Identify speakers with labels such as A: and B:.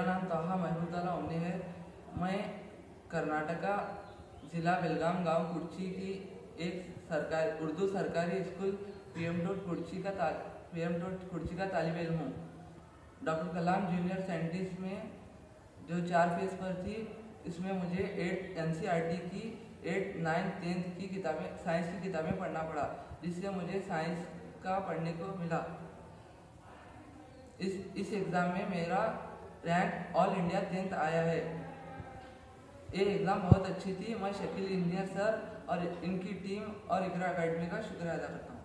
A: नाम ताहा महमूदाला ओमने है। मैं कर्नाटका ज़िला बेलगाम गाँव कुर्ची की एक सरकार, उर्दू सरकारी स्कूल पी एम डॉट कुर्ची का पी एम डॉट कुर्ची का तालिब इल्म हूँ। डॉक्टर कलाम जूनियर साइंटिस्ट में जो चार फ़ेज़ पर थी, इसमें मुझे eight N C R T की, एट नाइन टेंथ की किताबें, साइंस की किताबें पढ़ना पड़ा, जिससे मुझे साइंस का पढ़ने को मिला। इस इस एग्ज़ाम में मेरा रैंक ऑल इंडिया टेंथ आया है। ये एग्ज़ाम बहुत अच्छी थी। मैं शकील इंजीनियर सर और इनकी टीम और इकरा अकेडमी का शुक्रिया अदा करता हूँ।